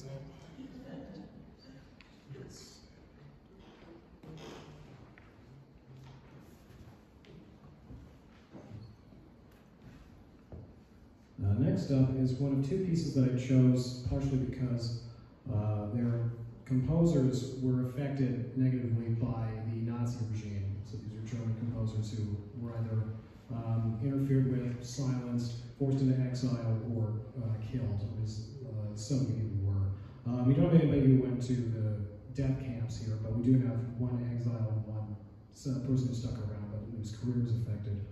his name? It's, Uh, next up is one of two pieces that I chose, partially because uh, their composers were affected negatively by the Nazi regime. So these are German composers who were either um, interfered with, silenced, forced into exile, or uh, killed, as uh, some of you were. Um, we don't have anybody who went to the death camps here, but we do have one exile and one person who stuck around, but whose career was affected.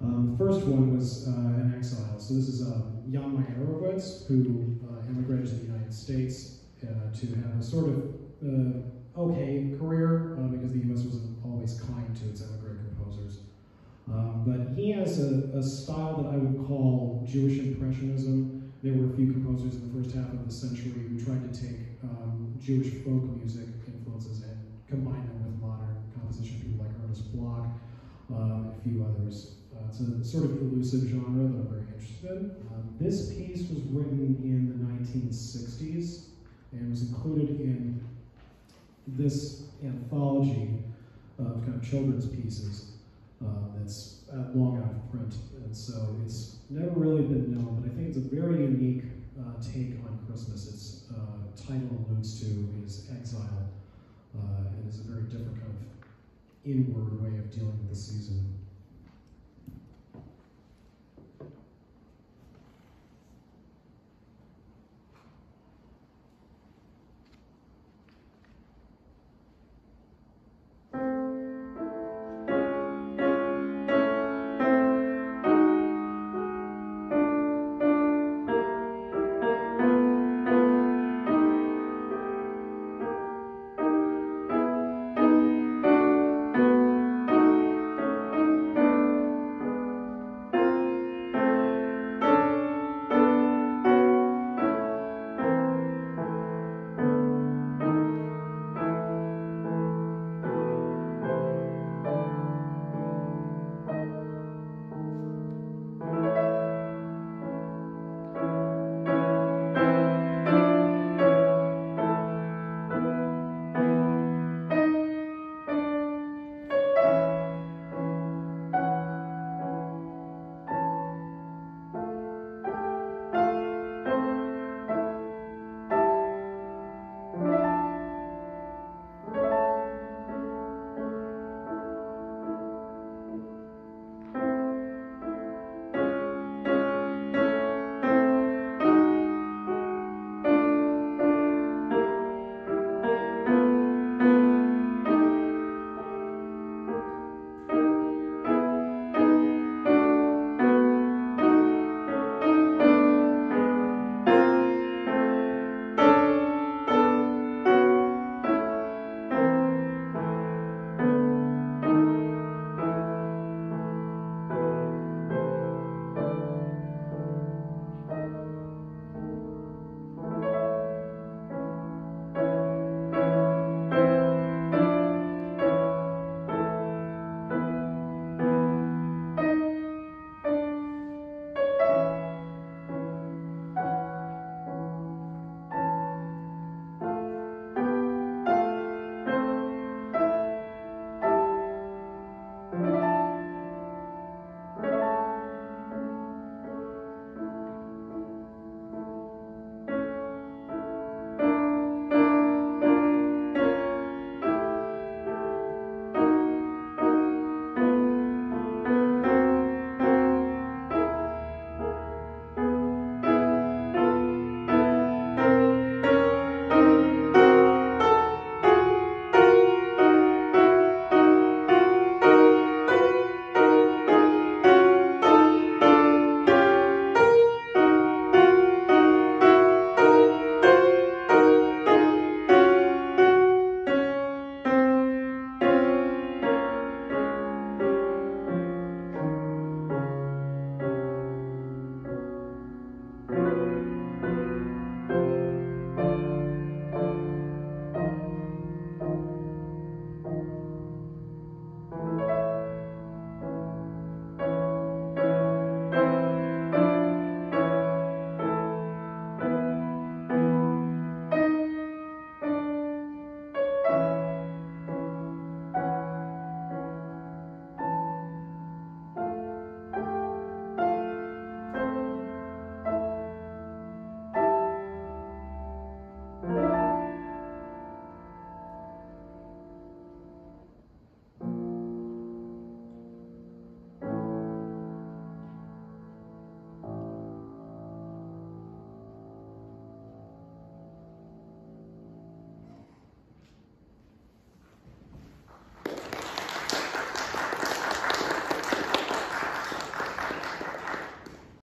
Um, the first one was uh, an exile. So this is uh, Jan Meyerowitz, who uh, immigrated to the United States uh, to have a sort of uh, okay career uh, because the U.S. wasn't always kind to its immigrant composers. Um, but he has a, a style that I would call Jewish Impressionism. There were a few composers in the first half of the century who tried to Jewish folk music influences and combine them with modern composition, people like Ernest Bloch, um, a few others. Uh, it's a sort of elusive genre that I'm very interested in. Um, this piece was written in the 1960s and was included in this anthology of kind of children's pieces uh, that's uh, long out of print. And so it's never really been known, but I think it's a very unique uh, take on Christmas. Its uh, title alludes to is exile, uh, and is a very different kind of inward way of dealing with the season.